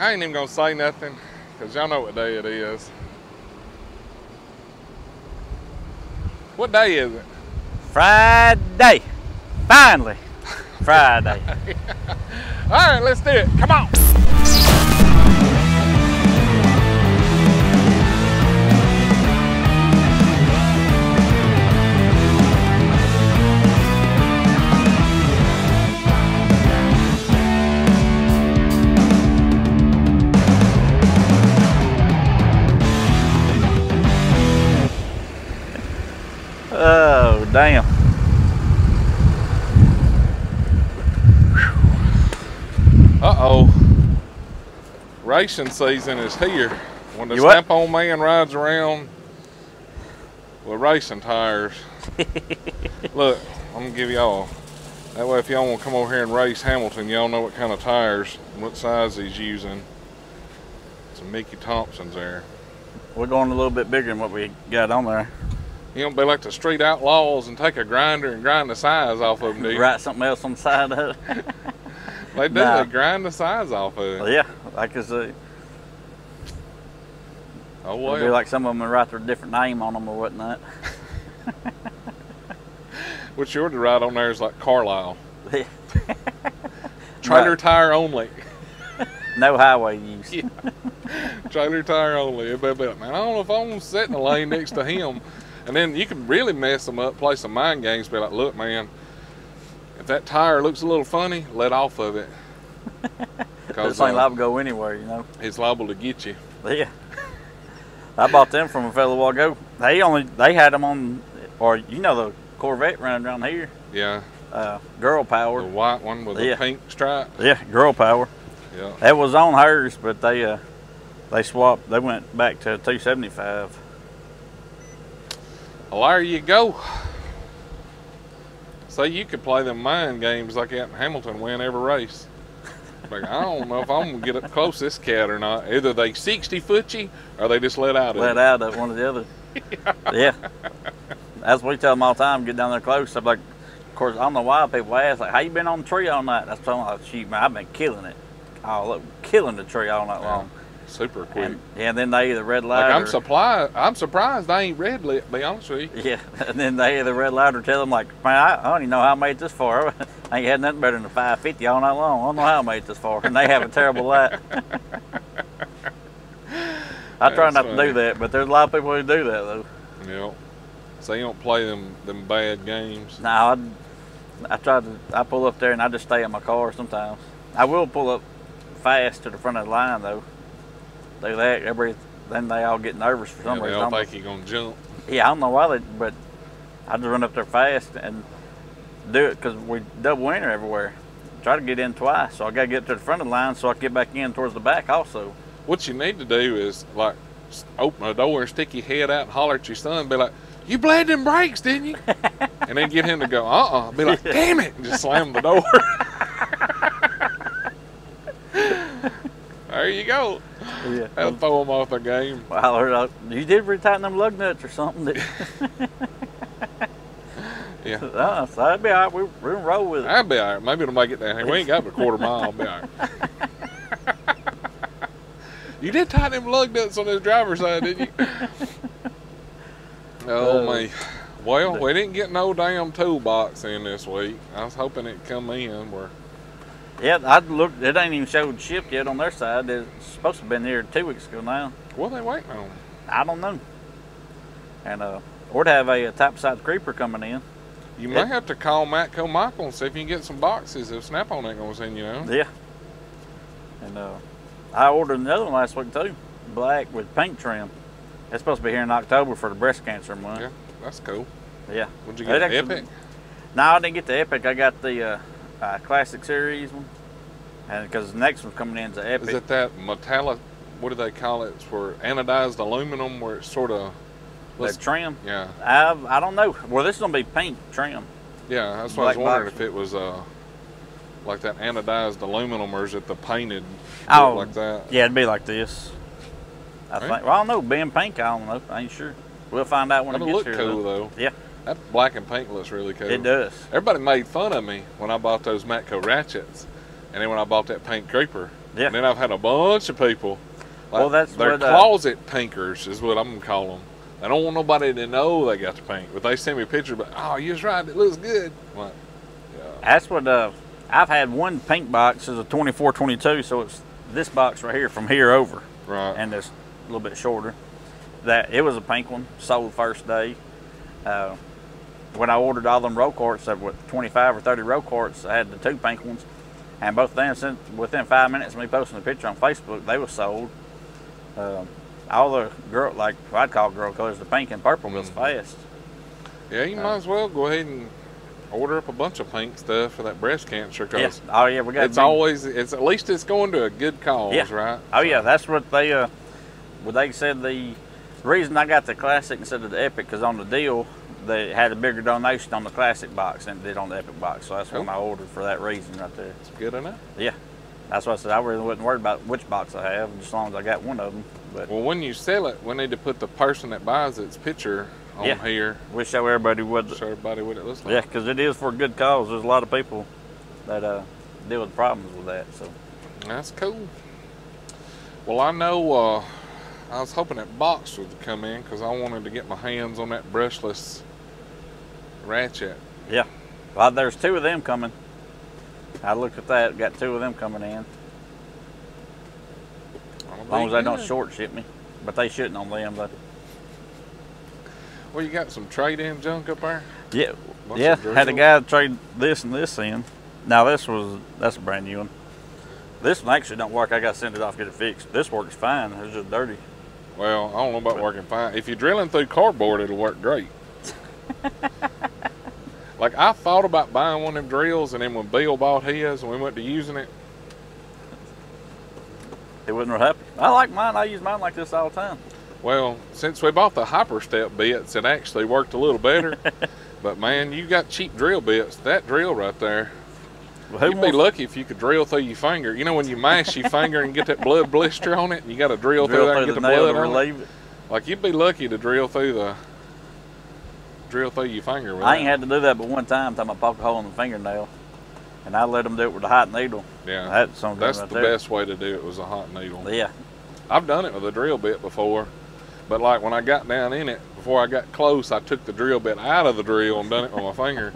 I ain't even gonna say nothing, cause y'all know what day it is. What day is it? Friday. Finally. Friday. All right, let's do it. Come on. Damn. Uh oh. Racing season is here. When the You snap on man rides around with racing tires. Look, I'm gonna give y'all. That way, if y'all want to come over here and race Hamilton, y'all know what kind of tires, and what size he's using. Some Mickey Thompsons there. We're going a little bit bigger than what we got on there. You don't be like the street outlaws and take a grinder and grind the size off of them, do you? Write something else on the side of it. They do. Nah. They grind the size off of it. yeah, like I say. Oh It'll well. be like some of them would write their different name on them or whatnot. What's yours to write on there is like Carlisle. Yeah. Trailer tire only. no highway use. Yeah. Trailer tire only. It'd be like, man, I don't know if I'm gonna sit in the lane next to him. And then you can really mess them up, play some mind games, be like, look, man, if that tire looks a little funny, let off of it. Because This ain't liable to go anywhere, you know. it's liable to get you. Yeah. I bought them from a fellow a while ago. They only they had them on, or you know the Corvette running around here, Yeah. uh, girl The power. white one with the pink stripe. Yeah, girl power. Yeah. That was on hers, but they uh, they swapped. They went back to 275. Well, there you go. So you could play them mind games like that in Hamilton, win every race. Like, I don't know if I'm gonna get up close to this cat or not. Either they 60 foot you or they just let out of Let it. out of one or the other. yeah. That's what we tell them all the time. Get down there close. I'm like, of course, I don't know why people ask like, "How you been on the tree all night?" That's what I'm like, "Shoot, man, I've been killing it. Oh, look, killing the tree all night Yeah. Long." Super quick. And, and then they either red light Like I'm surprised. I'm surprised they ain't red lit. Be honest with you. Yeah, and then they either red light or tell them like, man, I, I don't even know how I made this far. I ain't had nothing better than a 550 all night long. I don't know how I made it this far. And they have a terrible light. I try That's not to do that, but there's a lot of people who do that though. Yep. So you don't play them them bad games. No, I, I try to, I pull up there and I just stay in my car sometimes. I will pull up fast to the front of the line though. Do that, everybody, then they all get nervous for some Yeah, they reason. don't think you're gonna jump. Yeah, I don't know why they, but I just run up there fast and do it because we double enter everywhere. Try to get in twice, so I got to get to the front of the line so I can get back in towards the back also. What you need to do is like open a door and stick your head out and holler at your son. Be like, "You bled them brakes, didn't you?" and then get him to go, "Uh uh." Be like, "Damn it!" and just slam the door. there you go. Yeah. That'll throw them off the game. Well, I heard, uh, you did retighten them lug nuts or something. That, Yeah. uh, so that'd be all right. We, we're gonna roll with it. That'd be all right. Maybe it'll make it down here. We ain't got but a quarter mile. I'll be all right. you did tie them lug nuts on this driver's side, didn't you? Oh, Uh, me. Well, we didn't get no damn toolbox in this week. I was hoping it'd come in. Where Yeah, I looked. It ain't even showed shipped yet on their side. It's supposed to have been here two weeks ago now. what they waiting on? I don't know. And uh, or to have a, a top side creeper coming in. You may have to call Matt Michael and see if you can get some boxes if Snap on ain't gonna send you out. Yeah. And uh, I ordered another one last week too, black with pink trim. It's supposed to be here in October for the breast cancer month. Yeah, that's cool. Yeah. What'd you get actually- EPIQ? No, I didn't get the EPIQ. I got the uh, uh, Classic Series one, and because the next one's coming in is EPIQ. Is it that metallic? What do they call it? It's for anodized aluminum, where it's sort of. the trim? Yeah, I I don't know. Well, this is gonna be pink trim. yeah. That's what I was wondering box. if it was uh, like that anodized aluminum, or is it the painted Oh, like that? Yeah, it'd be like this. I Right. think. Well, I don't know. Being pink, I don't know. I ain't sure. We'll find out when That'll it look gets here. cool though. though. Yeah, That black and pink looks really cool. it does. Everybody made fun of me when I bought those Matco ratchets, and then when I bought that paint creeper, Yeah. And then I've had a bunch of people. Well, that's they're what, uh, closet painters, is what I'm gonna call them. They don't want nobody to know they got the paint, but they send me a picture. But oh, you're right, it looks good. Like, yeah, That's what uh, I've had one paint box is a 24-22, so it's this box right here from here over, right. and it's a little bit shorter. That it was a pink one, sold first day. Uh, when I ordered all them roll carts, were 25 or 30 roll carts, I had the two pink ones, and both of them, since within five minutes of me posting the picture on Facebook, they were sold. Um, all the girl, like I'd call girl colors, the pink and purple goes Mhm. fast. yeah, you might as well go ahead and order up a bunch of pink stuff for that breast cancer Yeah. because Oh yeah, we got. it's always it's at least it's going to a good cause, Yeah. right? Oh yeah, that's what they uh, what they said the reason I got the classic instead of the EPIQ because on the deal they had a bigger donation on the classic box than it did on the EPIQ box, so that's what Cool. I ordered for that reason right there. it's good enough. Yeah, that's why I said I really wasn't worried about which box I have, just as long as I got one of them. But Well, when you sell it, we need to put the person that buys it's picture on Yeah. here. we show everybody what. Show everybody what it looks like. Yeah, because it is for a good cause. There's a lot of people that uh, deal with problems with that. So That's cool. Well, I know uh, I was hoping that box would come in because I wanted to get my hands on that brushless ratchet. yeah, well, there's two of them coming. I looked at that, got two of them coming in. As long as they don't short ship me. But they shouldn't on them. But Well, you got some trade-in junk up there. yeah, Bunch yeah. Had a guy trade this and this in. Now this was that's a brand new one. This one actually don't work. I got to send it off to get it fixed. This works fine. It's just dirty. Well, I don't know about working fine. If you're drilling through cardboard, it'll work great. like I thought about buying one of them drills, and then when Bill bought his, and we went to using it, It wasn't real happy. I like mine. I use mine like this all the time. Well, since we bought the hyper step bits, it actually worked a little better. but man, you got cheap drill bits. That drill right there, Well, who you'd be lucky if you could drill through your finger. You know when you mash your finger and get that blood blister on it, and you got to drill, drill through there and get the the, blood to on it. it? Like you'd be lucky to drill through the drill through your finger. With I ain't that. had to do that but one time. Time I poked a hole in the fingernail, and I let them do it with a hot needle. Yeah, That's something that's right the there. best way to do it. Was a hot needle. Yeah, I've done it with a drill bit before, but like when I got down in it, before I got close, I took the drill bit out of the drill and done it with my finger.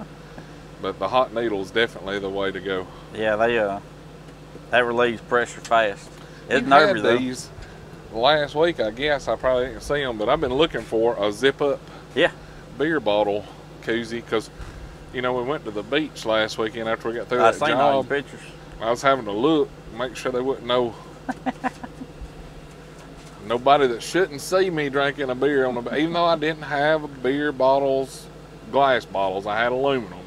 But the hot needle is definitely the way to go. yeah. They uh, that relieves pressure fast. It's had though. these last week, I guess. I probably didn't see them, but I've been looking for a zip up Yeah. beer bottle koozie because, you know, we went to the beach last weekend after we got through I that seen all your pictures. I was having to look, make sure they wouldn't know. Nobody that shouldn't see me drinking a beer on the even though I didn't have beer bottles, glass bottles, I had aluminum.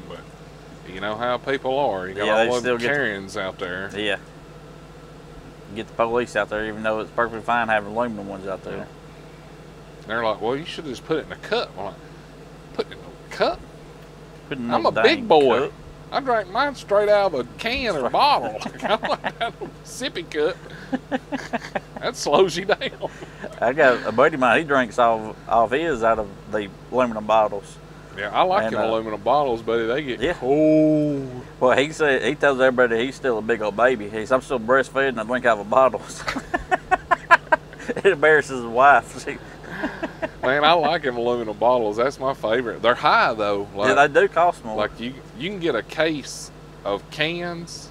You know how people are. You got Yeah, all the Karens out there. Yeah. Get the police out there, even though it's perfectly fine having aluminum ones out there. They're like, "Well, you should have just put it in a cup." I'm like, "Put it in a cup? In I'm a big boy. cup. I drank mine straight out of a can or bottle. I don't have a sippy cup. that slows you down." I got a buddy of mine. He drinks off off his out of the aluminum bottles. Yeah, I like And, them uh, aluminum bottles, buddy. They get Yeah. cold. Well, he said he tells everybody he's still a big old baby. He's I'm still breastfeeding. And I drink out of a bottle. it embarrasses his wife. Man, I like them aluminum bottles. That's my favorite. They're high though. Like, yeah, they do cost more. like you, you can get a case of cans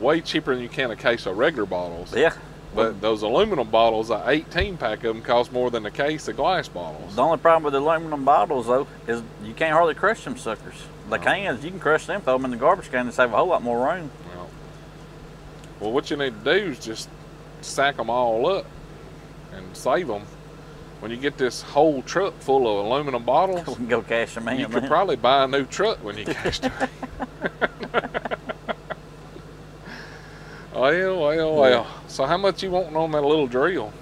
way cheaper than you can a case of regular bottles. yeah. But those aluminum bottles, a 18 pack of them, cost more than a case of glass bottles. The only problem with the aluminum bottles though is you can't hardly crush them suckers. The No. cans you can crush them, throw them in the garbage can, and save a whole lot more room. Well, well, what you need to do is just sack them all up and save them. When you get this whole truck full of aluminum bottles, we can go cash them in. you could probably buy a new truck when you cashed it. well, well, well. So how much you wanting on that little drill?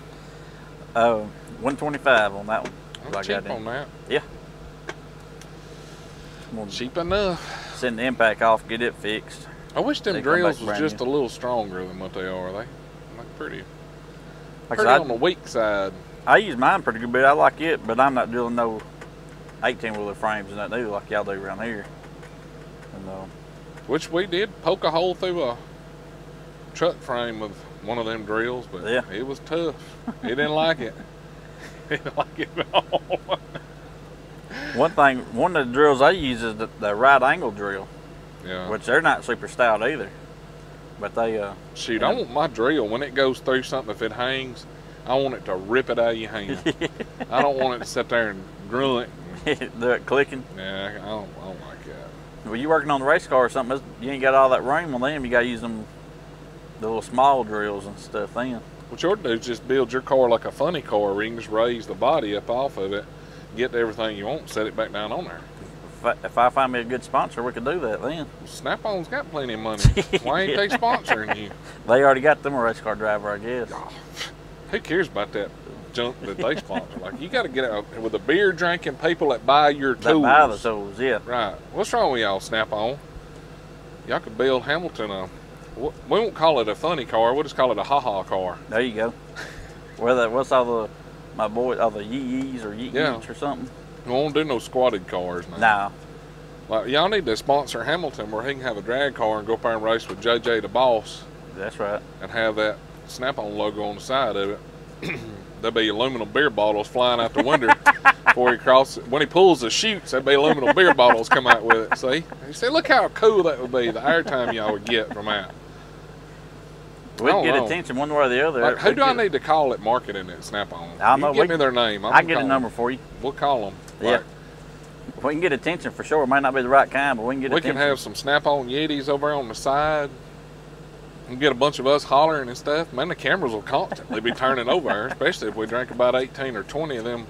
Uh, 125 on that one. I'm cheap on that. We'll Cheap enough. send the impact off, get it fixed. I wish them They drills was just a little stronger than what they are. They like pretty, Like pretty on the weak side. I, use mine pretty good, but I like it, but I'm not drilling no 18 wheeler frames and that neither like y'all do around here. And, uh, Which we did poke a hole through a truck frame with one of them drills, but Yeah. it was tough. He didn't like it. He didn't like it at all. One thing, one of the drills I use is the, the right angle drill, yeah. which they're not super stout either. But they, uh, Shoot, I want my drill when it goes through something. If it hangs, I want it to rip it out of your hand. I don't want it to sit there and grunt. they're clicking. Yeah, I don't, I don't like that. Well, you working on the race car or something, you ain't got all that room on them. You got to use them, the little small drills and stuff then. What you ought to do is just build your car like a funny car where you can just raise the body up off of it, get everything you want, set it back down on there. If I, if I find me a good sponsor, we could do that then. Snap on's got plenty of money. Why ain't they sponsoring you? They already got them a race car driver, I guess. Who cares about that junk that they sponsor? Like you got to get out with the beer drinking people that buy your That tools. buy the tools, yeah. Right. What's wrong with y'all, Snap on? Y'all could build Hamilton a. We won't call it a funny car. We'll just call it a ha-ha car. There you go. Whether what's all the my boy, all the yee yees or yee Yeah. or something? We won't do no squatted cars now. Nah. Like y'all need to sponsor Hamilton where he can have a drag car and go up there and race with JJ Da Boss That's right. and have that Snap-on logo on the side of it. There'll be aluminum beer bottles flying out the window before he crosses. When he pulls the chutes, there'll be aluminum beer bottles come out with it. See? You see, look how cool that would be. The airtime y'all would get from that. We can oh, get know. attention one way or the other. Like, who do I need to call at marketing at Snap-on? I You know, Give we- me their name. I'm I get a number them. for you. We'll call them. Yeah. We can get attention for sure. It might not be the right kind, but we can get we can have some Snap-on Yetis over on the side. And get a bunch of us hollering and stuff. Man, the cameras will constantly be turning over, especially if we drink about 18 or 20 of them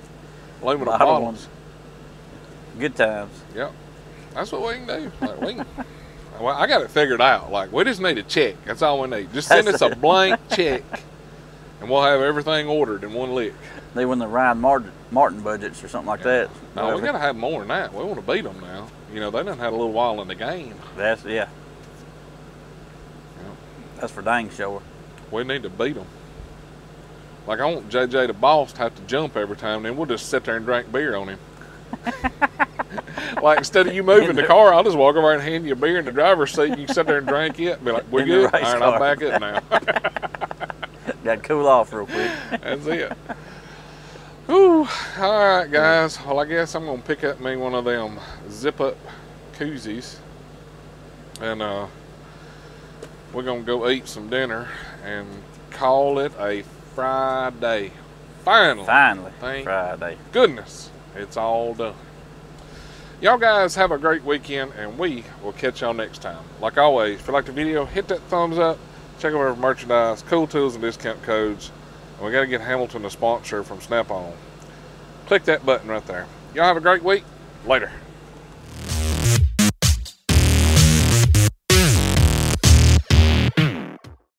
aluminum Bottle bottles. ones. Good times. Yep. That's what we can do. Like, we can, well, I got it figured out. Like, we just need a check. That's all we need. Just send That's us a blank check, and we'll have everything ordered in one lick. They win the Ryan Martin, Martin budgets or something like that. No, we Whatever. got to have more than that. We want to beat them now. You know, they done had a little while in the game. That's yeah. Yeah. That's for dang sure. We need to beat them. Like, I want JJ Da Boss to have to jump every time, then we'll just sit there and drink beer on him. like, instead of you moving the car, I'll just walk over and hand you a beer in the driver's seat, and you can sit there and drink it. And be like, we good? All right, race right, I'm car. back up now. Got to cool off real quick. That's it. Whew. All right, guys. Well, I guess I'm gonna pick up me one of them zip up koozies, and uh, we're gonna go eat some dinner and call it a Friday. Finally, Finally, Thank Friday. goodness, it's all done. Y'all guys have a great weekend, and we will catch y'all next time. Like always, if you like the video, hit that thumbs up. Check out our merchandise, cool tools, and discount codes. And we got to get Hamilton a sponsor from Snap On. Click that button right there. Y'all have a great week. Later.